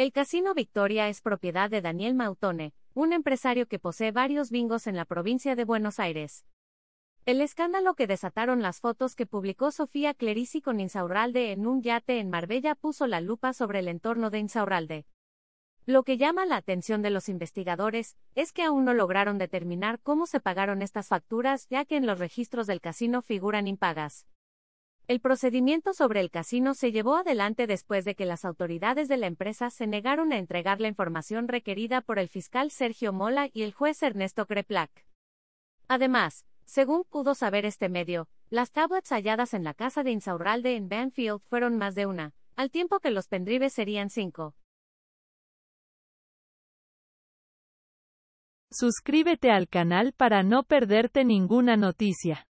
El Casino Victoria es propiedad de Daniel Mautone, un empresario que posee varios bingos en la provincia de Buenos Aires. El escándalo que desataron las fotos que publicó Sofía Clerici con Insaurralde en un yate en Marbella puso la lupa sobre el entorno de Insaurralde. Lo que llama la atención de los investigadores es que aún no lograron determinar cómo se pagaron estas facturas ya que en los registros del casino figuran impagas. El procedimiento sobre el casino se llevó adelante después de que las autoridades de la empresa se negaron a entregar la información requerida por el fiscal Sergio Mola y el juez Ernesto Creplac. Además, según pudo saber este medio, las tablets halladas en la casa de Insaurralde en Banfield fueron más de una, al tiempo que los pendrives serían cinco. Suscríbete al canal para no perderte ninguna noticia.